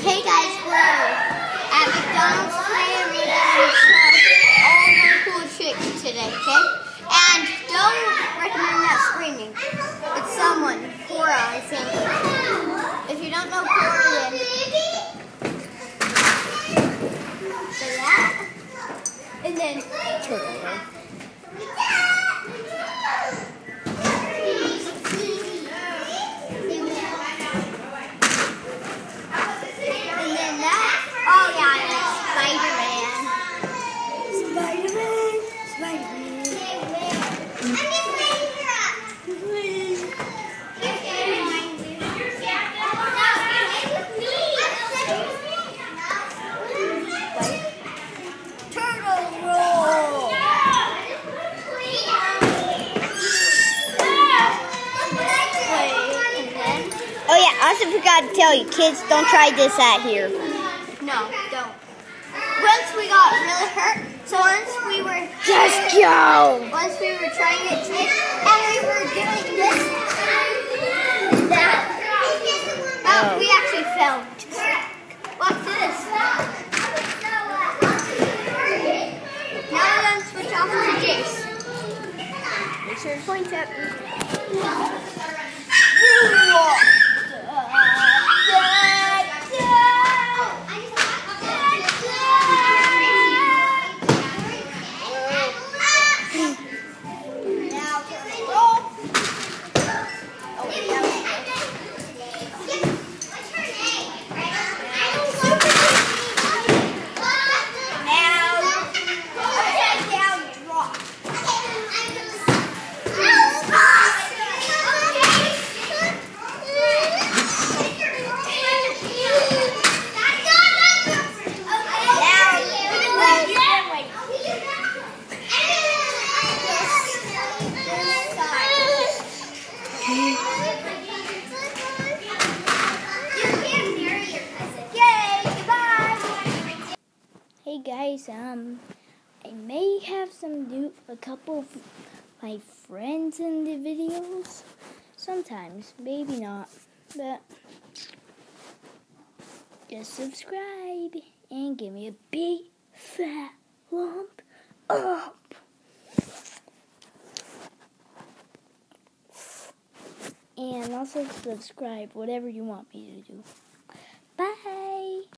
Hey guys, we're at McDonald's today and we're going all our cool tricks today, okay? And don't recommend that screaming. It's someone, Cora, I think. If you don't know Cora, then. And then turtle. And then that. Oh yeah, that's Spider-Man. Spider-Man. Spider-Man. Turtle roll. Wait, and then Oh yeah, I also forgot to tell you, kids, don't try this out here. no, don't. Once we got really hurt, so once we were Just go. once we were trying it and we were doing this, that, oh, we actually fell. Watch this. Now we're gonna switch off to Jace. Make sure to point at guys, um, I may have some new, a couple of my friends in the videos. Sometimes, maybe not, but just subscribe and give me a big fat lump up. And also subscribe, whatever you want me to do.